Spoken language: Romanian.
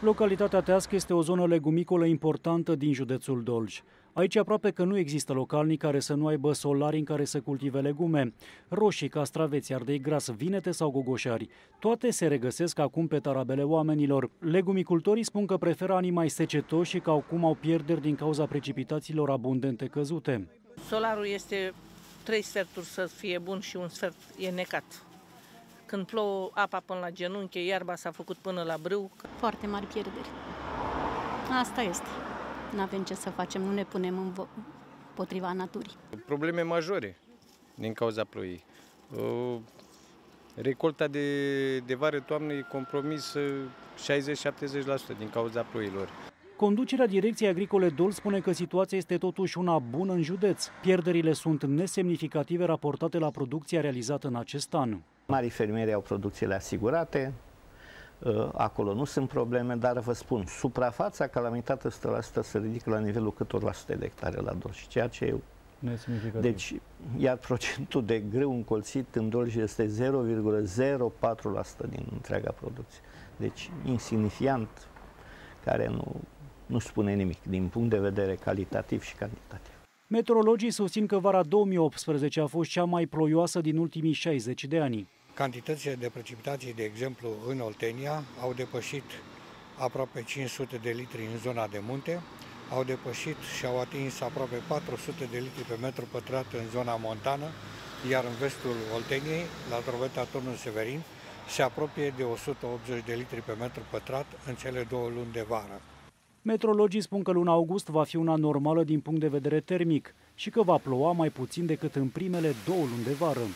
Localitatea Tească este o zonă legumicolă importantă din județul Dolj. Aici aproape că nu există localnic care să nu aibă solari în care să cultive legume. Roșii, castraveți, ardei gras, vinete sau gogoșari. Toate se regăsesc acum pe tarabele oamenilor. Legumicultorii spun că preferă anii mai secetoși și că acum au pierderi din cauza precipitațiilor abundente căzute. Solarul este trei sferturi să fie bun și un sfert e necat. Când plouă apa până la genunchi, iarba s-a făcut până la brâu. Foarte mari pierderi. Asta este. Nu avem ce să facem, nu ne punem în potriva naturii. Probleme majore din cauza ploii. Recolta de, de vară-toamnă e compromis 60-70% din cauza ploilor. Conducerea Direcției Agricole Dol spune că situația este totuși una bună în județ. Pierderile sunt nesemnificative raportate la producția realizată în acest an. Marii fermieri au producțiile asigurate, ă, acolo nu sunt probleme, dar vă spun, suprafața calamitată 100% se ridică la nivelul câtor sută de hectare la Dolj, ceea ce e deci, iar procentul de grâu încolțit în Dolj este 0,04% din întreaga producție. Deci, insignifiant, care nu, nu spune nimic din punct de vedere calitativ și cantitativ. Meteorologii susțin că vara 2018 a fost cea mai ploioasă din ultimii 60 de ani. Cantitățile de precipitații, de exemplu, în Oltenia au depășit aproape 500 de litri în zona de munte, au depășit și au atins aproape 400 de litri pe metru pătrat în zona montană, iar în vestul Olteniei, la Troveta Turnul Severin, se apropie de 180 de litri pe metru pătrat în cele două luni de vară. Metrologii spun că luna august va fi una normală din punct de vedere termic și că va ploua mai puțin decât în primele două luni de vară.